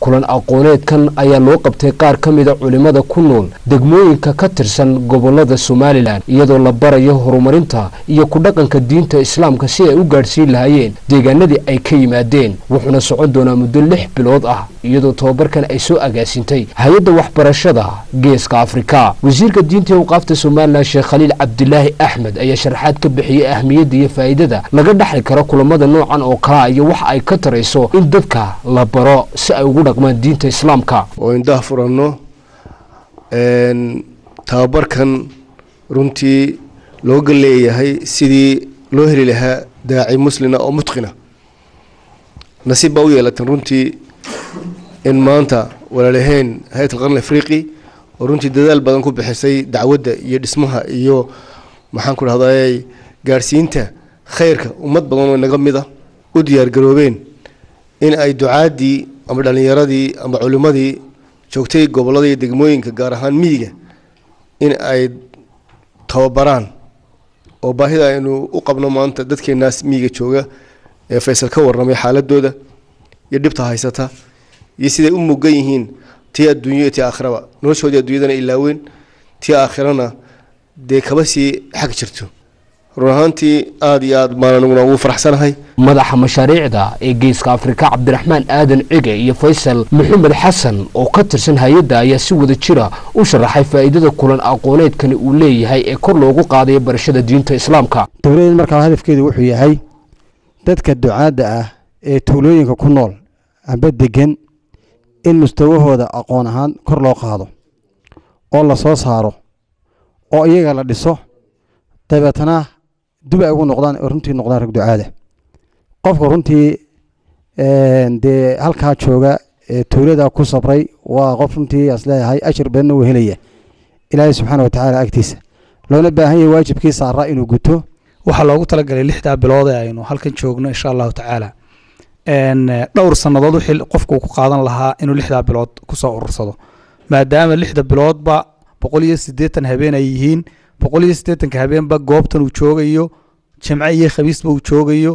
kulan aqooneedkan ayaa loo qabtay qaar ka mida culimmada ku nool degmooyinka ka tirsan gobollada somalilan iyadoo la barayo horumarinta iyo ku dhaqanka diinta islaamka si ay u gaadhsiin lahaayeen deegaanadii ay ka yimaadeen wuxuuna socon doonaa muddo lix bilood ah iyadoo tobabarkan ay soo agaasintay hay'adda waxbarashada geeska afrika. Wasiirka diinta awqaafta somalilan sheekh khaliil cabdilaahi axmed ayaa sharaxaad ka bixiyey ahmiyadda iyo faa'iidada laga dhexli karo kulamada noocan oo kalea iyo waxa ay ka tarayso in dadka la baro si ay ugu dhaqmaan diinta islaamka. Oo indaha furanno tababarkan runtii looga leeyahay sidii loo heli lahaa daaci muslina oo mutqina nasiib baa u yeelatan runtii in maanta walaalaheen hay'at alqarn afriqi oo runtii dadaal badan ku bixisay dacwadda iyo dhismaha iyo maxaan ku dhahday gaadhsiinta khayrka ummad badan oo inaga mid a u diyaargaroobeen in ay ducaadii ama dhalinyaradii ama culimmadii joogtay gobollada iyo degmooyinka gaar ahaan miyiga in ay tababaraan oo baahida aynu u qabno maanta dadkeenaas miyiga jooga ee faysal ka warramay xaaladooda iyo dhibta haysata iyo siday u mugan yihiin tii adduunyo iyo tii aakhiraba. Noloshoodii adduunyadana ilaaweyn tii aakhirana dee kaba sii xag jirto run ahaantii aada iyo aad baan aniguna ugu faraxsanahay. Madaxa mashaariicda ee geeska afrika cabdiraxmaan aadan cige iyo faysal maxamed xasan oo ka tirsan hay'adda ayaa si wada jira u sharaxay faa'iidada kulan aqooneedkani uu leeyahay ee kor loogu qaadayo barashada diinta islaamka. Dowladda markaa hadafkeedu wuxuu yahay dadka ducaadda ah ee tuulooyinka ku nool amba degan in mustawahooda aqoon ahaan kor loo qaado oo la soo saaro oo iyaga la dhiso dabeetana dub ay ugu noqdaan runtii noqdaan rag ducaada qofka runtii dee halkaa jooga tuulada ku sabray waa qof runtii as leeyahay ashir badanna uu helaya ilaahay subxaana watacaala agtiisa. Loona baahan yahay waajibkii saaraa inuu guto. Waxaa loogu talagalay lixdaa bilood ee aynu halkan joogno insha allahu tacaala. Dhowr sannadood wixii qofku ku qaadan lahaa inuu lixdaa bilood ku soo urursado. Maadaama lixda biloodba boqol iyo siddeetan habeen ay yihiin boqol iyo siddeetanka habeenba goobtan uu joogayo jimce iyo khamiisba uu joogayo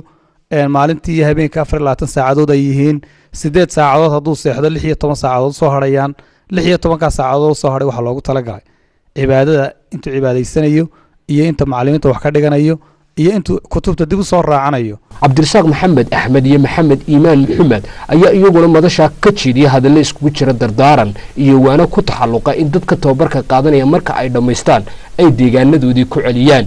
maalintii iyo habeenka afar iyo labaatan saacadood ay yihiin siddeed saacadood hadduu seexdo lix iyo toban saacadood soo harhayaan lix iyo tobankaa saacadood soo hadhay waxaa loogu talagalay. Cibaadada intuu cibaadaysanayo iyo inta macalimiinta wax ka dhiganayo iyo intuu kutubta dib u soo raacanayo. Cabdirasaaq maxamed axmed iyo maxamed iimaan maxamed ayaa iyaguna madashaa ka jeediya hadalle iskugu jira dardaaran iyo waana ku taxalluqa in dadka tababarka qaadanaya marka ay dhammaystaan ay deegaanadoodii ku celiyaan